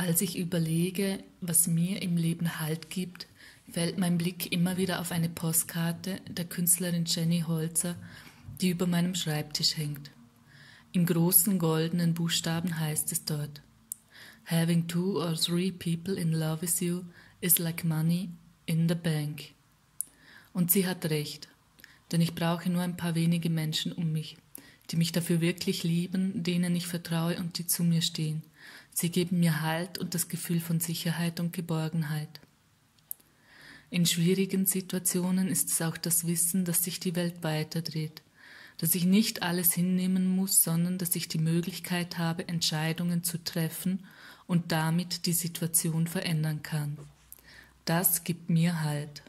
Als ich überlege, was mir im Leben Halt gibt, fällt mein Blick immer wieder auf eine Postkarte der Künstlerin Jenny Holzer, die über meinem Schreibtisch hängt. In großen goldenen Buchstaben heißt es dort Having two or three people in love with you is like money in the bank. Und sie hat recht, denn ich brauche nur ein paar wenige Menschen um mich, die mich dafür wirklich lieben, denen ich vertraue und die zu mir stehen. Sie geben mir Halt und das Gefühl von Sicherheit und Geborgenheit. In schwierigen Situationen ist es auch das Wissen, dass sich die Welt weiterdreht, dass ich nicht alles hinnehmen muss, sondern dass ich die Möglichkeit habe, Entscheidungen zu treffen und damit die Situation verändern kann. Das gibt mir Halt.